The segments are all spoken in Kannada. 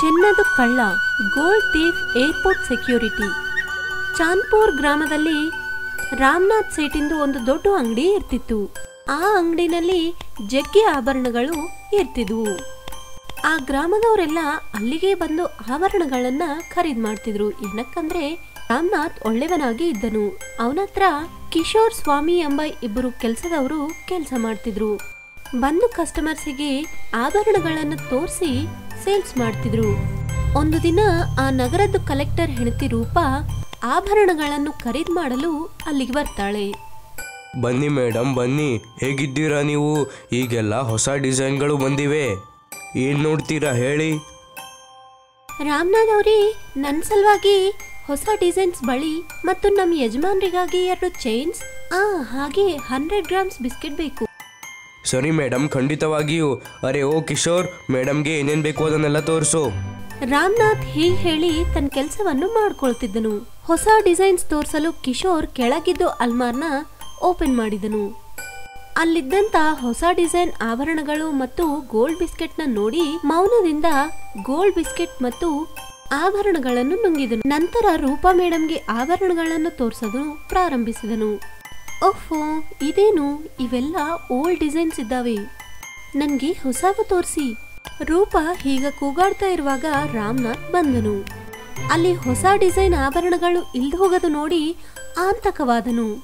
ಚಿನ್ನದ ಕಳ್ಳ gold thief airport security. Chandpur ಗ್ರಾಮದಲ್ಲಿ ರಾಮನಾಥ್ ಸೇಟಿಂದು ಒಂದು ದೊಡ್ಡ ಅಂಗಡಿ ಇರ್ತಿತ್ತು. ಆ ಅಂಗಡಿನಲ್ಲಿ ಜಗ್ಗಿ ಆಭರಣಗಳು ಇರ್ತಿದ್ವು. ಆ ಗ್ರಾಮದವರೆಲ್ಲ ಅಲ್ಲಿಗೆ ಬಂದು ಆಭರಣಗಳನ್ನ ಖರೀದ್ ಮಾಡ್ತಿದ್ರು. ಏನಕ್ಕಂದ್ರೆ ರಾಮನಾಥ್ ಒಳ್ಳೆಯವನಾಗಿ ಇದ್ದನು. ಅವನತ್ರ ಕಿಶೋರ್ ಸ್ವಾಮಿ ಎಂಬ ಇಬ್ಬರು ಕೆಲಸದವರು ಕೆಲಸ ಮಾಡ್ತಿದ್ರು. ಬಂದು ಕಸ್ಟಮರ್ಸಿಗೆ ಆಭರಣಗಳನ್ನು ತೋರಿಸಿ ಸೇಲ್ಸ್ ಮಾಡ್ತಿದ್ರು. ಒಂದು ದಿನ ಆ ನಗರದ ಕಲೆಕ್ಟರ್ ಹೆಂಡತಿ ರೂಪ ಆಭರಣಗಳನ್ನು ಖರೀದಿ ಮಾಡಲು ಅಲ್ಲಿಗೆ ಬರ್ತಾಳೆ. ಬನ್ನಿ ಮೇಡಮ್ ಬನ್ನಿ. ಹೇಗಿದ್ದೀರಾ ನೀವು? ಈಗೆಲ್ಲ ಹೊಸ ಡಿಸೈನ್ಗಳು ಬಂದಿವೆ. ಏನು ನೋಡ್ತೀರಾ ಹೇಳಿ? ರಾಮನಾಥ್ ಅವ್ರಿ ನನ್ನ ಸಲುವಾಗಿ ಹೊಸ ಡಿಸೈನ್ಸ್ ಬಳಿ ಮತ್ತು ನಮ್ಮ ಯಜಮಾನ್ರಿಗಾಗಿ ಎರಡು ಚೈನ್ಸ್ ಆ ಹಾಗೆ ಹಂಡ್ರೆಡ್ ಗ್ರಾಮ್ಸ್ ಬಿಸ್ಕೆಟ್ ಬೇಕು. ಸರಿ ಮೇಡಮ್ ಖಂಡಿತವಾಗಿಯೂ. ಅರೆ, ಓ ಕಿಶೋರ್ ಮೇಡಮ್ಗೆ ಏನೇನು ಬೇಕು ಅದನ್ನೆಲ್ಲ ತೋರಿಸು. ರಾಮನಾಥ್ ಹೀಗೆ ಹೇಳಿ ತನ್ನ ಕೆಲಸವನ್ನು ಮಾಡ್ಕೊಳ್ತಿದ್ದನು. ಹೊಸ ಡಿಸೈನ್ಸ್ ತೋರಿಸಲು ಕಿಶೋರ್ ಕೆಳಗಿದ್ದು ಅಲ್ಮಾರ್ನ ಓಪನ್ ಮಾಡಿದನು. ಅಲ್ಲಿದ್ದಂತ ಹೊಸ ಡಿಸೈನ್ ಆಭರಣಗಳು ಮತ್ತು ಗೋಲ್ಡ್ ಬಿಸ್ಕೆಟ್ನ ನೋಡಿ ಮೌನದಿಂದ ಗೋಲ್ಡ್ ಬಿಸ್ಕೆಟ್ ಮತ್ತು ಆಭರಣಗಳನ್ನು ನುಂಗಿದನು. ನಂತರ ರೂಪಾ ಮೇಡಮ್ಗೆ ಆಭರಣಗಳನ್ನು ತೋರಿಸಲು ಪ್ರಾರಂಭಿಸಿದನು. ಓಹೋ, ಇದೇನು? ಇವೆಲ್ಲ ಓಲ್ಡ್ ಡಿಸೈನ್ಸ್ ಇದ್ದಾವೆ. ನನ್ಗೆ ಹೊಸವ ತೋರಿಸಿ. ರೂಪ ಹೀಗ ಕೂಗಾಡ್ತಾ ಇರುವಾಗ ರಾಮನಾಥ್ ಬಂದನು. ಅಲ್ಲಿ ಹೊಸ ಡಿಸೈನ್ ಆಭರಣಗಳು ಇಲ್ದು ಹೋಗೋದು ನೋಡಿ ಆಂತಕವಾದನು.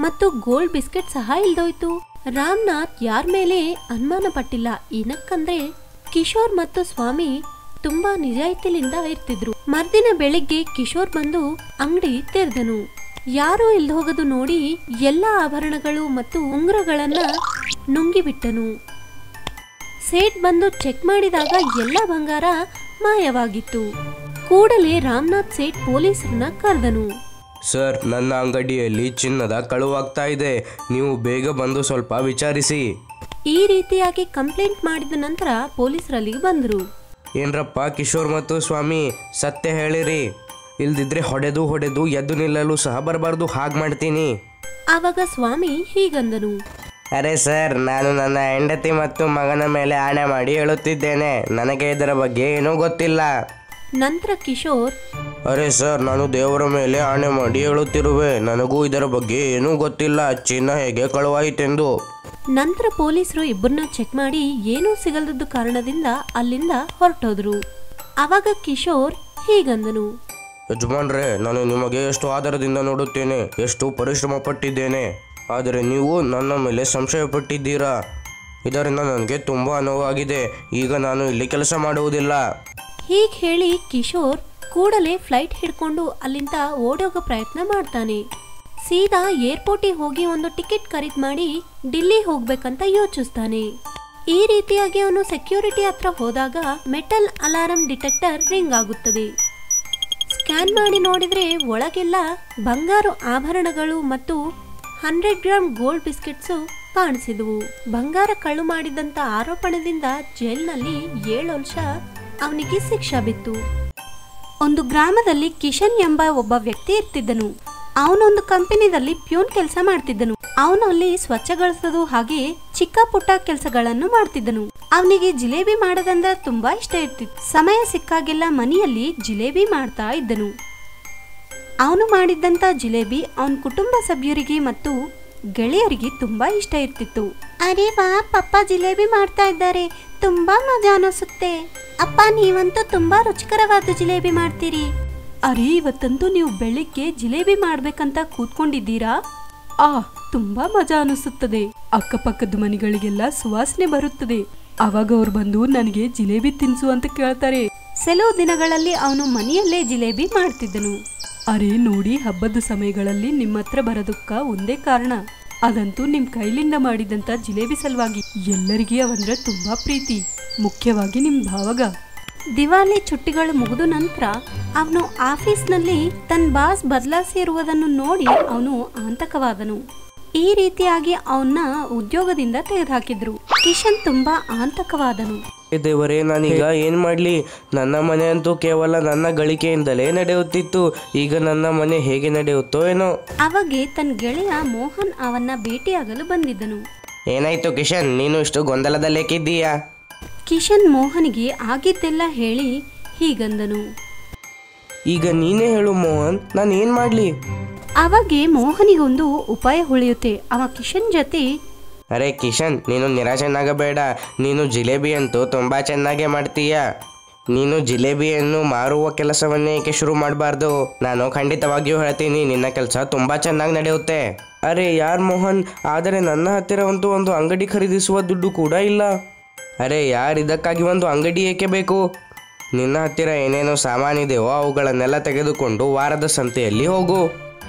ಮತ್ತು ಗೋಲ್ಡ್ ಬಿಸ್ಕೆಟ್ ಸಹ ಇಲ್ದೋಯ್ತು. ರಾಮನಾಥ್ ಯಾರ ಮೇಲೆ ಅನುಮಾನ ಪಟ್ಟಿಲ್ಲ. ಏನಕ್ಕಂದ್ರೆ, ಕಿಶೋರ್ ಮತ್ತು ಸ್ವಾಮಿ ತುಂಬಾ ನಿಜಾಯಿತಿಲಿಂದ ಇರ್ತಿದ್ರು. ಮರ್ದಿನ ಬೆಳಿಗ್ಗೆ ಕಿಶೋರ್ ಬಂದು ಅಂಗಡಿ ತೆರೆದನು. ಯಾರೋ ಇಲ್ಲಿ ಹೋಗೋದು ನೋಡಿ ಎಲ್ಲ ಆಭರಣಗಳು ಮತ್ತು ಉಂಗ್ರಗಳನ್ನ ನುಂಗಿಬಿಟ್ಟನು. ಸೇಟ್ ಬಂದು ಚೆಕ್ ಮಾಡಿದಾಗ ಎಲ್ಲ ಬಂಗಾರ ಮಾಯವಾಗಿತ್ತು. ಕೂಡಲೇ ರಾಮನಾಥ್ ಸೇಟ್ ಪೊಲೀಸರನ್ನ ಕರೆದನು. ಸರ್ ನನ್ನ ಅಂಗಡಿಯಲ್ಲಿ ಚಿನ್ನದ ಕಳುವಾಗ್ತಾ ಇದೆ. ನೀವು ಬೇಗ ಬಂದು ಸ್ವಲ್ಪ ವಿಚಾರಿಸಿ. ಈ ರೀತಿಯಾಗಿ ಕಂಪ್ಲೇಂಟ್ ಮಾಡಿದ ನಂತರ ಪೊಲೀಸರಲ್ಲಿಗೆ ಬಂದರು. ಏನ್ರಪ್ಪ ಕಿಶೋರ್ ಮತ್ತು ಸ್ವಾಮಿ ಸತ್ಯ ಹೇಳಿರಿ. ಇಲ್ದಿದ್ರೆ ಹೊಡೆದು ಹೊಡೆದು ಎದ್ದು ನಿಲ್ಲಲು ಸಹ ಬರಬಾರ್ದು. ಹಾಗೆ ಮಾಡ್ತೀನಿ. ಆವಾಗ ಸ್ವಾಮಿ ಹೀಗಂದನು. ಅರೆ ಸರ್ ನಾನು ನನ್ನ ಹೆಂಡತಿ ಮತ್ತು ಮಗನ ಮೇಲೆ ಆಣೆ ಮಾಡಿ ಹೇಳುತ್ತಿದ್ದೇನೆ. ನನಗೆ ಇದರ ಬಗ್ಗೆ ಏನೂ ಗೊತ್ತಿಲ್ಲ. ನಂತರ ಕಿಶೋರ್ ಅರೆ ಸರ್ ನಾನು ದೇವರ ಮೇಲೆ ಆಣೆ ಮಾಡಿ ಹೇಳುತ್ತಿರುವೆ. ನನಗೂ ಇದರ ಬಗ್ಗೆ ಏನೂ ಗೊತ್ತಿಲ್ಲ. ಚಿನ್ನ ಹೇಗೆ ಕಳುವಾಯಿತೆಂದು. ನಂತರ ಪೊಲೀಸರು ಇಬ್ಬರನ್ನ ಚೆಕ್ ಮಾಡಿ ಏನೂ ಸಿಗಲ್ದದ್ದು ಕಾರಣದಿಂದ ಅಲ್ಲಿಂದ ಹೊರಟೋದ್ರು. ಅವಾಗ ಕಿಶೋರ್ ಹೀಗಂದನು. ಯಜಮಾನ್ರೆ, ನಾನು ನಿಮಗೆ ಎಷ್ಟು ಆಧಾರದಿಂದ ನೋಡುತ್ತೇನೆ, ಎಷ್ಟು ಪರಿಶ್ರಮ ಪಟ್ಟಿದ್ದೇನೆ ಆದರೆ ನೀವು ನನ್ನ ಮೇಲೆ ಸಂಶಯ ಪಟ್ಟಿದ್ದೀರಾ ಇದರಿಂದ ನನಗೆ ತುಂಬ ನೋವಾಗಿದೆ. ಈಗ ನಾನು ಇಲ್ಲಿ ಕೆಲಸ ಮಾಡುವುದಿಲ್ಲ. ಹೀಗೆ ಹೇಳಿ ಕಿಶೋರ್ ಕೂಡಲೇ ಫ್ಲೈಟ್ ಹಿಡ್ಕೊಂಡು ಅಲ್ಲಿಂದ ಓಡೋಗ ಪ್ರಯತ್ನ ಮಾಡ್ತಾನೆ. ಸೀದಾ ಏರ್ಪೋರ್ಟಿಗೆ ಹೋಗಿ ಒಂದು ಟಿಕೆಟ್ ಖರೀದ್ ಮಾಡಿ ಡಿಲ್ಲಿ ಹೋಗ್ಬೇಕಂತ ಯೋಚಿಸ್ತಾನೆ. ಈ ರೀತಿಯಾಗಿ ಅವನು ಸೆಕ್ಯೂರಿಟಿ ಹತ್ರ ಹೋದಾಗ ಮೆಟಲ್ ಅಲಾರಂ ಡಿಟೆಕ್ಟರ್ ರಿಂಗ್ ಆಗುತ್ತದೆ. ಸ್ಕ್ಯಾನ್ ಮಾಡಿ ನೋಡಿದ್ರೆ ಒಳಗೆಲ್ಲ ಬಂಗಾರು ಆಭರಣಗಳು ಮತ್ತು ಹಂಡ್ರೆಡ್ ಗ್ರಾಮ್ ಗೋಲ್ಡ್ ಬಿಸ್ಕೆಟ್ಸು ಕಾಣಿಸಿದವು. ಬಂಗಾರ ಕಳ್ಳು ಮಾಡಿದಂತ ಆರೋಪಣೆಯಿಂದ ಜೈಲ್ನಲ್ಲಿ ಏಳು ವರ್ಷ ಅವನಿಗೆ ಶಿಕ್ಷೆ ಬಿತ್ತು. ಒಂದು ಗ್ರಾಮದಲ್ಲಿ ಕಿಶನ್ ಎಂಬ ಒಬ್ಬ ವ್ಯಕ್ತಿ ಇರ್ತಿದ್ದನು. ಅವನೊಂದು ಕಂಪನಿದಲ್ಲಿ ಪ್ಯೂನ್ ಕೆಲಸ ಮಾಡ್ತಿದ್ದನು. ಅವನು ಅಲ್ಲಿ ಸ್ವಚ್ಛಗೊಳಿಸೋದು ಹಾಗೆ ಚಿಕ್ಕ ಪುಟ್ಟ ಕೆಲಸಗಳನ್ನು ಮಾಡ್ತಿದ್ದನು. ಅವನಿಗೆ ಜಿಲೇಬಿ ಮಾಡೋದಂದ್ರೆ ತುಂಬಾ ಇಷ್ಟ ಇರ್ತಿತ್ತು. ಸಮಯ ಸಿಕ್ಕಾಗೆಲ್ಲ ಮನೆಯಲ್ಲಿ ಜಿಲೇಬಿ ಮಾಡ್ತಾ ಇದ್ದನು. ಅವನು ಮಾಡಿದ್ದಂತ ಜಿಲೇಬಿ ಅವನ ಕುಟುಂಬ ಸಭ್ಯರಿಗೆ ಮತ್ತು ಗೆಳೆಯರಿಗೆ ತುಂಬಾ ಇಷ್ಟ ಇರ್ತಿತ್ತು. ಅರೆ ವಾ ಪಪ್ಪ ಜಿಲೇಬಿ ಮಾಡ್ತಾ ಇದ್ದಾರೆ. ತುಂಬಾ ಮಜಾ ಅನಿಸುತ್ತೆ. ಅಪ್ಪ ನೀವಂತೂ ತುಂಬಾ ರುಚಿಕರವಾದ ಜಿಲೇಬಿ ಮಾಡ್ತೀರಿ. ಅರೆ ಇವತ್ತಂತೂ ನೀವು ಬೆಳಿಗ್ಗೆ ಜಿಲೇಬಿ ಮಾಡ್ಬೇಕಂತ ಕೂತ್ಕೊಂಡಿದ್ದೀರಾ? ಆ ತುಂಬಾ ಮಜಾ ಅನಿಸುತ್ತದೆ. ಅಕ್ಕಪಕ್ಕದ ಮನೆಗಳಿಗೆಲ್ಲ ಸುವಾಸನೆ ಬರುತ್ತದೆ. ಅವಾಗ ಅವ್ರು ಬಂದು ನನಗೆ ಜಿಲೇಬಿ ತಿನ್ಸು ಅಂತ ಕೇಳ್ತಾರೆ. ಕೆಲವು ದಿನಗಳಲ್ಲಿ ಅವನು ಮನೆಯಲ್ಲೇ ಜಿಲೇಬಿ ಮಾಡ್ತಿದ್ದನು. ಅರೆ ನೋಡಿ ಹಬ್ಬದ ಸಮಯಗಳಲ್ಲಿ ನಿಮ್ಮ ಹತ್ರ ಬರೋದಕ್ಕ ಒಂದೇ ಕಾರಣ. ಅದಂತೂ ನಿಮ್ ಕೈಲಿಂದ ಮಾಡಿದಂತ ಜಿಲೇಬಿ ಸಲುವಾಗಿ. ಎಲ್ಲರಿಗೆ ಅವಂದ್ರೆ ತುಂಬಾ ಪ್ರೀತಿ. ಮುಖ್ಯವಾಗಿ ನಿಮ್ ಭಾವಗ. ದಿವಾಲಿ ಚುಟ್ಟಿಗಳು ಮುಗಿದ ನಂತರ ಅವನು ಆಫೀಸ್ನಲ್ಲಿ ತನ್ನ ಬಾಸ್ ಬದಲಾಯಿಸಿರುವುದನ್ನು ನೋಡಿ ಅವನು ಆಂತಕವಾದನು. ಈ ರೀತಿಯಾಗಿ ಅವನ್ನ ಉದ್ಯೋಗದಿಂದ ತೆಗೆದುಹಾಕಿದ್ರು. ಕಿಶನ್ ತುಂಬಾ ಆಂತಕವಾದನು. ದೇವರೇ ನಾನೀಗ ಏನು ಮಾಡಲಿ? ನನ್ನ ಮನೆ ಅಂತೂ ಕೇವಲ ನನ್ನ ಗಳಿಕೆಯಿಂದಲೇ ನಡೆಯುತ್ತಿತ್ತು. ಈಗ ನನ್ನ ಮನೆ ಹೇಗೆ ನಡೆಯುತ್ತೋ ಏನೋ. ಅವಾಗೆ ತನ್ನ ಗೆಳೆಯ ಮೋಹನ್ ಅವನ್ನ ಭೇಟಿಯಾಗಲು ಬಂದಿದ್ದನು. ಏನಾಯ್ತು ಕಿಶನ್? ನೀನು ಇಷ್ಟು ಗೊಂದಲದಲ್ಲೇಕಿದ್ದೀಯಾ ಕಿಶನ್ ಮೋಹನ್ಗೆ ಆಗಿದ್ದೆಲ್ಲ ಹೇಳಿ ಹೀಗಂದನು. ಈಗ ನೀನೇ ಹೇಳು ಮೋಹನ್ ನಾನು ಏನು ಮಾಡಲಿ? ಅವಾಗೆ ಮೋಹನಿಗೊಂದು ಉಪಾಯ ಉಳಿಯುತ್ತೆ ಅವ ಕಿಶನ್ ಜೊತೆ ಅರೆ ಕಿಶನ್, ನೀನು ನಿರಾಶನಾಗಬೇಡ ನೀನು ಜಿಲೇಬಿ ಅಂತೂ ತುಂಬ ಚೆನ್ನಾಗೇ ಮಾಡ್ತೀಯ. ನೀನು ಜಿಲೇಬಿಯನ್ನು ಮಾರುವ ಕೆಲಸವನ್ನೇ ಏಕೆ ಶುರು ಮಾಡಬಾರ್ದು? ನಾನು ಖಂಡಿತವಾಗಿಯೂ ಹೇಳ್ತೀನಿ, ನಿನ್ನ ಕೆಲಸ ತುಂಬ ಚೆನ್ನಾಗಿ ನಡೆಯುತ್ತೆ. ಅರೆ ಯಾರ್ ಮೋಹನ್? ಆದರೆ ನನ್ನ ಹತ್ತಿರವಂತೂ ಒಂದು ಅಂಗಡಿ ಖರೀದಿಸುವ ದುಡ್ಡು ಕೂಡ ಇಲ್ಲ. ಅರೆ ಯಾರು ಇದಕ್ಕಾಗಿ ಒಂದು ಅಂಗಡಿ ಏಕೆ ಬೇಕು? ನಿನ್ನ ಹತ್ತಿರ ಏನೇನು ಸಾಮಾನಿದೆಯೋ ಅವುಗಳನ್ನೆಲ್ಲ ತೆಗೆದುಕೊಂಡು ವಾರದ ಸಂತೆಯಲ್ಲಿ ಹೋಗು.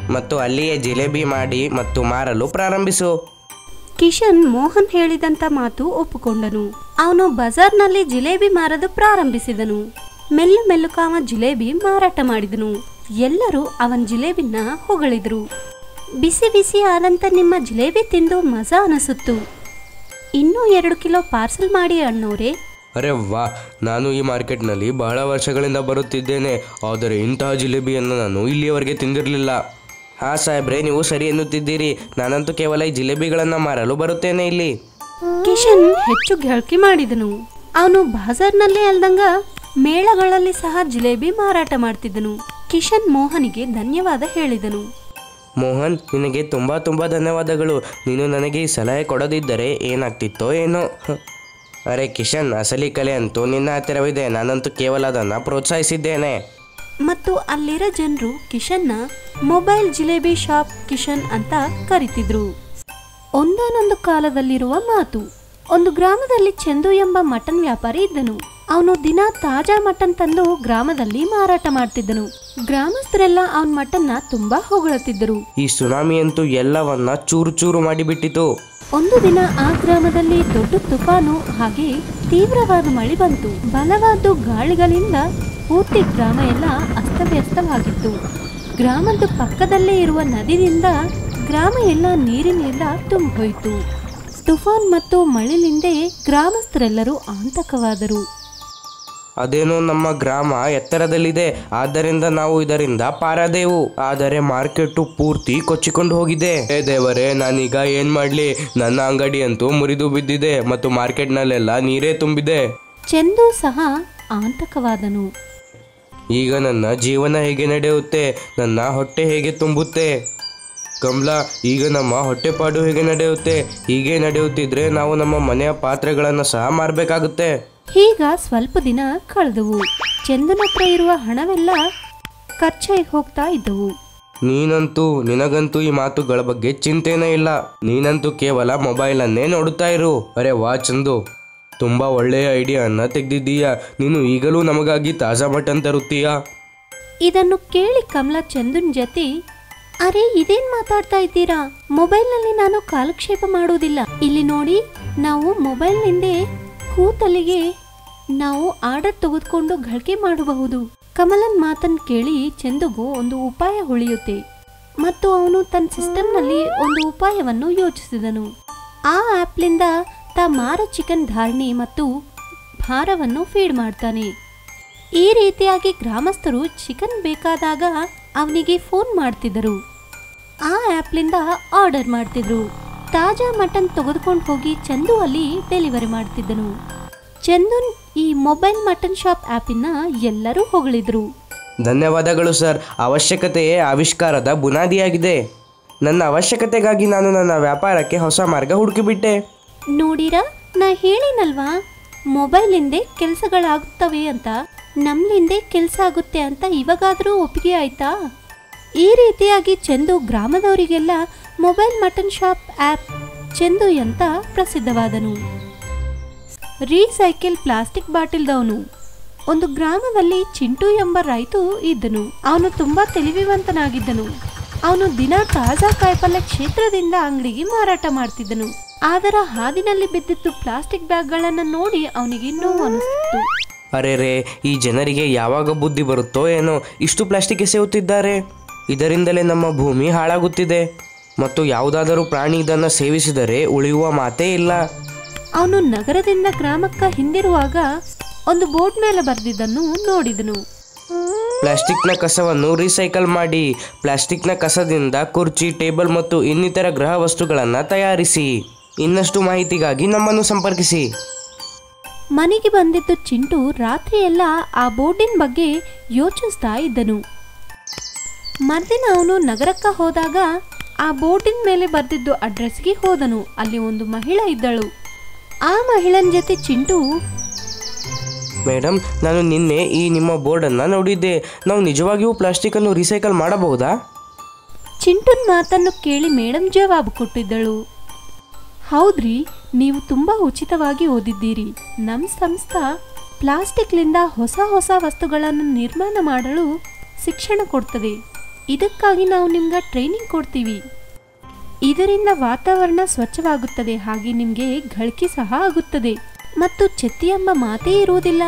ಮತ್ತು ಅಲ್ಲಿಯೇ ಜಿಲೇಬಿ ಮಾಡಿ ಮತ್ತು ಮಾರಲು ಪ್ರಾರಂಭಿಸು. ಕಿಶನ್ ಮೋಹನ್ ಹೇಳಿದಂತ ಮಾತು ಒಪ್ಪಿಕೊಂಡನು. ಅವನು ಬಜಾರ್ನಲ್ಲಿ ಜಿಲೇಬಿ ಮಾರಲು ಪ್ರಾರಂಭಿಸಿದನು. ಮೆಲ್ಲು ಮೆಲ್ಲುಕಾವ ಜಿಲೇಬಿ ಮಾರಾಟ ಮಾಡಿದನು. ಎಲ್ಲರೂ ಅವನ ಜಿಲೇಬಿನ ಹೊಗಳಿದ್ರು. ಬಿಸಿ ಬಿಸಿ ಆದಂತ ನಿಮ್ಮ ಜಿಲೇಬಿ ತಿಂದು ಮಜಾ ಅನಿಸುತ್ತು. ಇನ್ನೂ ಎರಡು ಕಿಲೋ ಪಾರ್ಸಲ್ ಮಾಡಿ ಅಣ್ಣೋರೆ. ಅರೆ ವಾ ನಾನು ಈ ಮಾರ್ಕೆಟ್ನಲ್ಲಿ ಬಹಳ ವರ್ಷಗಳಿಂದ ಬರುತ್ತಿದ್ದೇನೆ. ಆದರೆ ಇಂತಹ ಜಿಲೇಬಿಯನ್ನು ನಾನು ಇಲ್ಲಿಯವರೆಗೆ ತಿಂದಿರಲಿಲ್ಲ. ಹಾಂ ಸಾಹೇಬ್ರೆ ನೀವು ಸರಿ ಎನ್ನುತ್ತಿದ್ದೀರಿ. ನಾನಂತೂ ಕೇವಲ ಈ ಜಿಲೇಬಿಗಳನ್ನು ಮಾರಲು ಬರುತ್ತೇನೆ ಇಲ್ಲಿ. ಕಿಶನ್ ಹೆಚ್ಚು ಗೆಳಕಿ ಮಾಡಿದನು. ಅವನು ಬಾಜಾರ್ನಲ್ಲೇ ಅಲ್ದಂಗ ಮೇಳಗಳಲ್ಲಿ ಸಹ ಜಿಲೇಬಿ ಮಾರಾಟ ಮಾಡ್ತಿದ್ದನು. ಕಿಶನ್ ಮೋಹನಿಗೆ ಧನ್ಯವಾದ ಹೇಳಿದನು. ಮೋಹನ್ ನಿನಗೆ ತುಂಬಾ ತುಂಬಾ ಧನ್ಯವಾದಗಳು. ನೀನು ನನಗೆ ಈ ಸಲಹೆ ಕೊಡದಿದ್ದರೆ ಏನಾಗ್ತಿತ್ತೋ ಏನೋ. ಅರೆ ಕಿಶನ್ ಅಸಲಿ ಕಲೆ ಅಂತೂ ನಿನ್ನ ಹತ್ತಿರವಿದೆ. ನಾನಂತೂ ಕೇವಲ ಅದನ್ನು ಪ್ರೋತ್ಸಾಹಿಸಿದ್ದೇನೆ. ಮತ್ತು ಅಲ್ಲಿರೋ ಜನರು ಕಿಶನ್ನ ಮೊಬೈಲ್ ಜಿಲೇಬಿ ಶಾಪ್ ಕಿಶನ್ ಅಂತ ಕರಿತಿದ್ರು. ಒಂದಾನೊಂದು ಕಾಲದಲ್ಲಿರುವ ಮಾತು ಒಂದು ಗ್ರಾಮದಲ್ಲಿ ಚಂದು ಎಂಬ ಮಟನ್ ವ್ಯಾಪಾರಿ ಇದ್ದನು. ಅವನು ದಿನ ತಾಜಾ ಮಟನ್ ತಂದು ಗ್ರಾಮದಲ್ಲಿ ಮಾರಾಟ ಮಾಡ್ತಿದ್ದನು. ಗ್ರಾಮಸ್ಥರೆಲ್ಲ ಅವನ ಮಟನ್ನ ತುಂಬಾ ಹೊಗಳುತ್ತಿದ್ದರು. ಈ ಸುನಾಮಿ ಅಂತೂ ಎಲ್ಲವನ್ನ ಚೂರು ಚೂರು ಮಾಡಿಬಿಟ್ಟಿತು. ಒಂದು ದಿನ ಆ ಗ್ರಾಮದಲ್ಲಿ ದೊಡ್ಡ ತುಫಾನು ಹಾಗೆ ತೀವ್ರವಾದ ಮಳೆ ಬಂತು. ಬಲವಾದ ಗಾಳಿಗಳಿಂದ ಪೂರ್ತಿ ಗ್ರಾಮ ಎಲ್ಲ ಅಸ್ತವ್ಯಸ್ತವಾಗಿತ್ತು. ಗ್ರಾಮದ ಪಕ್ಕದಲ್ಲೇ ಇರುವ ನದಿಯಿಂದ ಗ್ರಾಮ ಎಲ್ಲ ನೀರಿನಿಂದ ತುಂಬೋಯಿತು ತುಫಾನ್ ಮತ್ತು ಮಳೆಲಿಂದೇ ಗ್ರಾಮಸ್ಥರೆಲ್ಲರೂ ಆಂತಕವಾದರು. ಅದೇನೋ ನಮ್ಮ ಗ್ರಾಮ ಎತ್ತರದಲ್ಲಿದೆ ಆದ್ದರಿಂದ ನಾವು ಇದರಿಂದ ಪಾರಾದೆವು. ಆದರೆ ಮಾರ್ಕೆಟು ಪೂರ್ತಿ ಕೊಚ್ಚಿಕೊಂಡು ಹೋಗಿದೆ. ಹೇ ದೇವರೇ ನಾನೀಗ ಏನ್ ಮಾಡ್ಲಿ? ನನ್ನ ಅಂಗಡಿ ಅಂತೂ ಮುರಿದು ಬಿದ್ದಿದೆ ಮತ್ತು ಮಾರ್ಕೆಟ್ನಲ್ಲೆಲ್ಲ ನೀರೇ ತುಂಬಿದೆ. ಚೆಂದು ಸಹ ಆಂತಕವಾದನು. ಈಗ ನನ್ನ ಜೀವನ ಹೇಗೆ ನಡೆಯುತ್ತೆ? ನನ್ನ ಹೊಟ್ಟೆ ಹೇಗೆ ತುಂಬುತ್ತೆ? ಕಮಲಾ ಈಗ ನಮ್ಮ ಹೊಟ್ಟೆಪಾಡು ಹೇಗೆ ನಡೆಯುತ್ತೆ? ಹೀಗೆ ನಡೆಯುತ್ತಿದ್ರೆ ನಾವು ನಮ್ಮ ಮನೆಯ ಪಾತ್ರೆಗಳನ್ನು ಸಹ ಮಾರಬೇಕಾಗುತ್ತೆ. ಈಗ ಸ್ವಲ್ಪ ದಿನ ಕಳೆದವು. ಚಂದನ ಹತ್ರ ಇರುವ ಹಣವೆಲ್ಲ ಖರ್ಚಾಗಿ ಹೋಗ್ತಾ ಇದ್ದವು. ನೀನಂತೂ ನಿನಗಂತೂ ಈ ಮಾತುಗಳ ಬಗ್ಗೆ ಚಿಂತೆನೇ ಇಲ್ಲ. ನೀನಂತೂ ಕೇವಲ ಮೊಬೈಲನ್ನೇ ನೋಡುತ್ತಾ ಇರು. ಅರೆ ವಾ ಚಂದು. ತುಂಬ ಒಳ್ಳೆಯ ಐಡಿಯಾನ ತೆಗೆದಿದ್ದೀಯಾ? ನೀನು ಈಗಲೂ ನಮಗಾಗಿ ತಾಜಾ ಮಟನ್ ತರುತ್ತೀಯಾ? ಇದನ್ನು ಕೇಳಿ ಕಮಲಾ ಚಂದನ್ ಜೊತೆ, ಅರೆ, ಇದೇನ್ ಮಾತಾಡ್ತಾ ಇದ್ದೀರಾ? ಮೊಬೈಲ್ನಲ್ಲಿ ನಾನು ಕಾಲಕ್ಷೇಪ ಮಾಡುವುದಿಲ್ಲ ಇಲ್ಲಿ ನೋಡಿ, ನಾವು ಮೊಬೈಲ್ನಿಂದೇ ಕೂತಲಿಗೆ ನಾವು ಆರ್ಡರ್ ತೆಗೆದುಕೊಂಡು ಗಳಿಕೆ ಮಾಡಬಹುದು. ಕಮಲನ್ ಮಾತನ್ನು ಕೇಳಿ ಚಂದುಗೂ ಒಂದು ಉಪಾಯ ಉಳಿಯುತ್ತೆ ಮತ್ತು ಅವನು ತನ್ನ ಸಿಸ್ಟಮ್ನಲ್ಲಿ ಒಂದು ಉಪಾಯವನ್ನು ಯೋಚಿಸಿದನು. ಆ ಆ್ಯಪ್ಲಿಂದ ಮಾರ ಚಿಕನ್ ಧಾರಣೆ ಮತ್ತು ಭಾರವನ್ನು ಫೀಡ್ ಮಾಡ್ತಾನೆ. ಈ ರೀತಿಯಾಗಿ ಗ್ರಾಮಸ್ಥರು ಚಿಕನ್ ಬೇಕಾದಾಗ ಅವನಿಗೆ ಫೋನ್ ಮಾಡ್ತಿದ್ದರು. ಆ ಆ್ಯಪ್ಲಿಂದ ಆರ್ಡರ್ ಮಾಡ್ತಿದ್ರು. ತಾಜಾ ಮಟನ್ ತೆಗೆದುಕೊಂಡು ಹೋಗಿ ಚಂದು ಅಲ್ಲಿ ಡೆಲಿವರಿ ಮಾಡ್ತಿದ್ದನು. ಚಂದುನ್ ಈ ಮೊಬೈಲ್ ಮಟನ್ ಶಾಪ್ ಆ್ಯಪಿನ ಎಲ್ಲರೂ ಹೊಗಳಿದ್ರು. ಧನ್ಯವಾದಗಳು ಸರ್ ಅವಶ್ಯಕತೆಯೇ ಆವಿಷ್ಕಾರದ ಬುನಾದಿಯಾಗಿದೆ. ನನ್ನ ಅವಶ್ಯಕತೆಗಾಗಿ ನಾನು ನನ್ನ ವ್ಯಾಪಾರಕ್ಕೆ ಹೊಸ ಮಾರ್ಗ ಹುಡುಕಿಬಿಟ್ಟೆ. ನೋಡಿರಾ? ನಾ ಹೇಳಿನಲ್ವಾ? ಮೊಬೈಲಿಂದೆ ಕೆಲಸಗಳಾಗುತ್ತವೆ ಅಂತ. ನಮ್ಲಿಂದೆ ಕೆಲಸ ಆಗುತ್ತೆ ಅಂತ ಇವಾಗಾದರೂ ಒಪ್ಪಿಗೆ ಆಯ್ತಾ? ಈ ರೀತಿಯಾಗಿ Chandu ಗ್ರಾಮದವರಿಗೆಲ್ಲ mobile mutton shop app Chandu ಅಂತ ಪ್ರಸಿದ್ಧವಾದನು. Recycle plastic ಬಾಟಿಲ್ದವನು. ಒಂದು ಗ್ರಾಮದಲ್ಲಿ ಚಿಂಟು ಎಂಬ ರೈತು ಇದ್ದನು. ಅವನು ತುಂಬಾ ತಿಳಿವಿವಂತನಾಗಿದ್ದನು. ಅವನು ದಿನ ತಾಜಾ ಕಾಯಿಪಲ್ಯ ಕ್ಷೇತ್ರದಿಂದ ಅಂಗಡಿಗೆ ಮಾರಾಟ ಮಾಡ್ತಿದ್ದನು. ಅದರ ಹಾದಿನಲ್ಲಿ ಬಿದ್ದಿತ್ತು ಪ್ಲಾಸ್ಟಿಕ್ ಬ್ಯಾಗ್ಗಳನ್ನು ನೋಡಿ ಅವನಿಗೆ ನೋವು ಅನಿಸ್ತು ಅರೆ ರೇ ಈ ಜನರಿಗೆ ಯಾವಾಗ ಬುದ್ಧಿ ಬರುತ್ತೋ ಏನೋ ಇಷ್ಟು ಪ್ಲಾಸ್ಟಿಕ್ ಎಸೆಯುತ್ತಿದ್ದಾರೆ ಇದರಿಂದಲೇ ನಮ್ಮ ಭೂಮಿ ಹಾಳಾಗುತ್ತಿದೆ. ಮತ್ತು ಯಾವುದಾದರೂ ಪ್ರಾಣಿ ಇದನ್ನು ಸೇವಿಸಿದರೆ ಉಳಿಯುವ ಮಾತೇ ಇಲ್ಲ. ಅವನು ನಗರದಿಂದ ಗ್ರಾಮಕ್ಕ ಹಿಂದಿರುವಾಗ ಒಂದು ಬೋರ್ಡ್ ಮೇಲೆ ಬರೆದಿದ್ದನ್ನು ನೋಡಿದನು. ಪ್ಲಾಸ್ಟಿಕ್ನ ಕಸವನ್ನು ರೀಸೈಕಲ್ ಮಾಡಿ ಪ್ಲಾಸ್ಟಿಕ್ನ ಕಸದಿಂದ ಕುರ್ಚಿ ಟೇಬಲ್ ಮತ್ತು ಇನ್ನಿತರ ಗೃಹ ವಸ್ತುಗಳನ್ನು ತಯಾರಿಸಿ. ಇನ್ನಷ್ಟು ಮಾಹಿತಿಗಾಗಿ ನಮ್ಮನ್ನು ಸಂಪರ್ಕಿಸಿ. ಮನೆಗೆ ಬಂದಿದ್ದ ಚಿಂಟು ರಾತ್ರಿಯೆಲ್ಲ ಆ ಬೋರ್ಡಿನ ಬಗ್ಗೆ ಯೋಚಿಸ್ತಾ ಇದ್ದನು. ಮರ್ದಿನ ಅವನು ನಗರಕ್ಕೆ ಹೋದಾಗ ಆ ಬೋರ್ಡಿನ ಮೇಲೆ ಬರೆದಿದ್ದು ಅಡ್ರೆಸ್ಗೆ ಹೋದನು. ಅಲ್ಲಿ ಒಂದು ಮಹಿಳೆ ಇದ್ದಳು. ಆ ಮಹಿಳನ ಜೊತೆ ಚಿಂಟು ಮೇಡಮ್ ನಾನು ನಿನ್ನೆ ಈ ನಿಮ್ಮ ಬೋರ್ಡನ್ನು ನೋಡಿದ್ದೆ. ನಾವು ನಿಜವಾಗಿಯೂ ಪ್ಲಾಸ್ಟಿಕನ್ನು ರೀಸೈಕಲ್ ಮಾಡಬಹುದಾ? ಚಿಂಟುನ್ ಮಾತನ್ನು ಕೇಳಿ ಮೇಡಮ್ ಜವಾಬು ಕೊಟ್ಟಿದ್ದಳು. ಹೌದ್ರಿ, ನೀವು ತುಂಬಾ ಉಚಿತವಾಗಿ ಓದಿದ್ದೀರಿ. ನಮ್ಮ ಸಂಸ್ಥೆ ಪ್ಲಾಸ್ಟಿಕ್ಲಿಂದ ಹೊಸ ಹೊಸ ವಸ್ತುಗಳನ್ನು ನಿರ್ಮಾಣ ಮಾಡಲು ಶಿಕ್ಷಣ ಕೊಡ್ತದೆ. ಇದಕ್ಕಾಗಿ ನಾವು ನಿಮ್ಗೆ ಟ್ರೈನಿಂಗ್ ಕೊಡ್ತೀವಿ. ಇದರಿಂದ ವಾತಾವರಣ ಸ್ವಚ್ಛವಾಗುತ್ತದೆ, ಹಾಗೆ ನಿಮಗೆ ಗಳಿಕೆ ಸಹ ಆಗುತ್ತದೆ. ಮತ್ತು ಚೆತ್ತಿ ಎಂಬ ಮಾತೇ ಇರುವುದಿಲ್ಲ.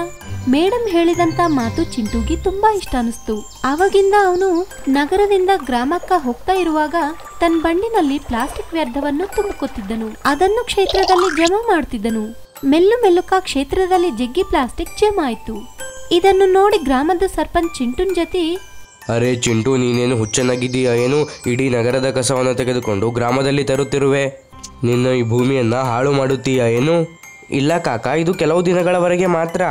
ಮೇಡಮ್ ಹೇಳಿದಂತ ಮಾತು ಚಿಂಟುಗೆ ತುಂಬಾ ಇಷ್ಟ ಅನಿಸ್ತು. ಆವಾಗಿಂದ ಅವನು ನಗರದಿಂದ ಗ್ರಾಮಕ್ಕ ಹೋಗ್ತಾ ಇರುವಾಗ ತನ್ನ ಬಣ್ಣಿನಲ್ಲಿ ಪ್ಲಾಸ್ಟಿಕ್ ವ್ಯರ್ಥವನ್ನು ತುಂಬಿಕೊತ್ತಿದ್ದನು. ಅದನ್ನು ಕ್ಷೇತ್ರದಲ್ಲಿ ಜಮಾ ಮಾಡ್ತಿದ್ದನು. ಮೆಲ್ಲು ಮೆಲ್ಲುಕ ಕ್ಷೇತ್ರದಲ್ಲಿ ಜಗ್ಗಿ ಪ್ಲಾಸ್ಟಿಕ್ ಜಮಾ ಆಯ್ತು. ಇದನ್ನು ನೋಡಿ ಗ್ರಾಮದ ಸರ್ಪಂಚ್ ಚಿಂಟುನ್ ಜೊತೆ, ಅರೆ ಚಿಂಟು, ನೀನೇನು ಹುಚ್ಚನಾಗಿದ್ದೀಯ ಏನು? ಇಡೀ ನಗರದ ಕಸವನ್ನು ತೆಗೆದುಕೊಂಡು ಗ್ರಾಮದಲ್ಲಿ ತರುತ್ತಿರುವೆ. ನಿನ್ನ ಈ ಭೂಮಿಯನ್ನ ಹಾಳು ಮಾಡುತ್ತೀಯ ಏನು? ಇಲ್ಲ ಕಾಕ, ಇದು ಕೆಲವು ದಿನಗಳವರೆಗೆ ಮಾತ್ರ.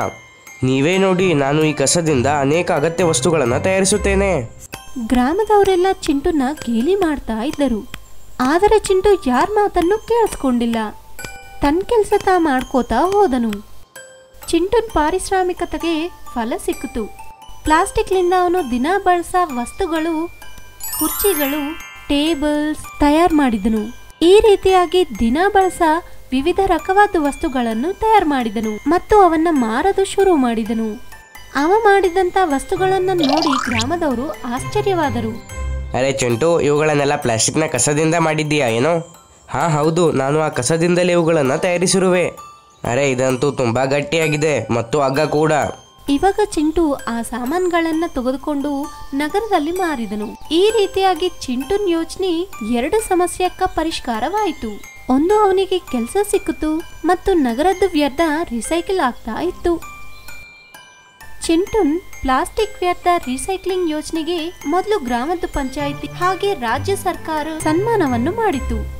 ನೀವೇ ನೋಡಿ, ನಾನು ಈ ಕಸದಿಂದ ಅನೇಕ ಅಗತ್ಯ ವಸ್ತುಗಳನ್ನು ತಯಾರಿಸುತ್ತೇನೆ. ಗ್ರಾಮದವರೆಲ್ಲ ಚಿಂಟುನ ಗೇಲಿ ಮಾಡ್ತಾ ಇದ್ದರು. ಆದರೆ ಚಿಂಟು ಯಾರ ಮಾತನ್ನು ಕೇಳಿಸ್ಕೊಂಡಿಲ್ಲ. ತನ್ನ ಕೆಲಸ ತಾ ಮಾಡ್ಕೋತಾ ಹೋದನು. ಚಿಂಟುನ್ ಪಾರಿಶ್ರಾಮಿಕತೆಗೆ ಫಲ ಸಿಕ್ಕಿತು. ಪ್ಲಾಸ್ಟಿಕ್ನಿಂದ ಅವನು ದಿನ ಬಳಸ ವಸ್ತುಗಳು, ಕುರ್ಚಿಗಳು, ಟೇಬಲ್ಸ್ ತಯಾರು ಮಾಡಿದನು. ಈ ರೀತಿಯಾಗಿ ದಿನ ಬಳಸ ವಿವಿಧ ರಕವಾದ ವಸ್ತುಗಳನ್ನು ತಯಾರು ಮಾಡಿದನು ಮತ್ತು ಅವನ್ನ ಮಾರಲು ಶುರು ಮಾಡಿದನು. ಅವ ಮಾಡಿದಂತ ವಸ್ತುಗಳನ್ನು ನೋಡಿ ಗ್ರಾಮದವರು ಆಶ್ಚರ್ಯವಾದರು. ಅರೆ ಚಿಂಟು ಇವುಗಳನ್ನೆಲ್ಲ ಪ್ಲಾಸ್ಟಿಕ್ನ ಕಸದಿಂದ ಮಾಡಿದ್ದೀಯಾ ಏನೋ? ಹಾ ಹೌದು ನಾನು ಆ ಕಸದಿಂದಲೇ ಇವುಗಳನ್ನು ತಯಾರಿಸಿರುವೆ. ಅರೆ ಇದಂತೂ ತುಂಬಾ ಗಟ್ಟಿಯಾಗಿದೆ ಮತ್ತು ಅಗ್ಗ ಕೂಡ. ಇವಾಗ ಚಿಂಟು ಆ ಸಾಮಾನುಗಳನ್ನ ತೆಗೆದುಕೊಂಡು ನಗರದಲ್ಲಿ ಮಾರಿದನು. ಈ ರೀತಿಯಾಗಿ ಚಿಂಟುನ್ ಯೋಚನೆ ಎರಡು ಸಮಸ್ಯೆಕ್ಕ ಪರಿಷ್ಕಾರವಾಯಿತು. ಒಂದು ಅವನಿಗೆ ಕೆಲಸ ಸಿಕ್ಕಿತು ಮತ್ತು ನಗರದ ವ್ಯರ್ಥ ರಿಸೈಕಲ್ ಆಗ್ತಾ ಇತ್ತು. ಚಿಂಟುನ್ ಪ್ಲಾಸ್ಟಿಕ್ ವ್ಯರ್ಥ ರೀಸೈಕ್ಲಿಂಗ್ ಯೋಜನೆಗೆ ಮೊದಲು ಗ್ರಾಮದ ಪಂಚಾಯಿತಿ ಹಾಗೆ ರಾಜ್ಯ ಸರ್ಕಾರ ಸನ್ಮಾನವನ್ನು ಮಾಡಿತು